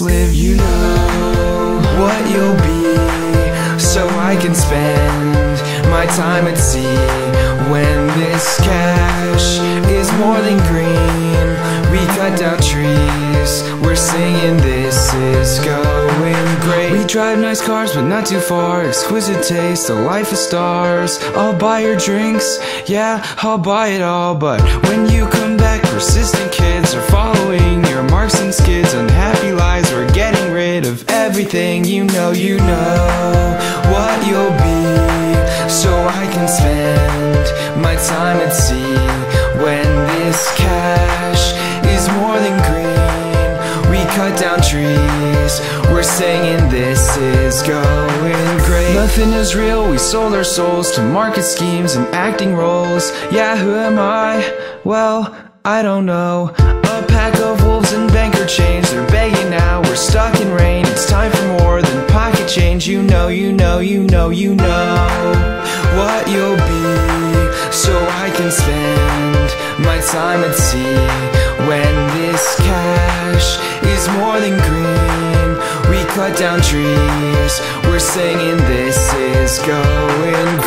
live. You know what you'll be, so I can spend time at sea. When this cash is more than green, we cut down trees. We're singing this is going great. We drive nice cars, but not too far. Exquisite taste, a life of stars. I'll buy your drinks, yeah, I'll buy it all. But when you come back, persistent kids are following your marks and skids. Unhappy lies, we're getting rid of everything. You know, you know what you'll be, my time at sea. When this cash is more than green, we cut down trees. We're singing this is going great. Nothing is real, we sold our souls to market schemes and acting roles. Yeah, who am I? Well, I don't know. A pack of wolves and banker chains, they're begging now. We're stuck in rain, it's time for more than pocket change. You know, you know, you know, you know what you'll be, so I can spend my time at sea. When this cash is more than green, we cut down trees. We're singing this is going.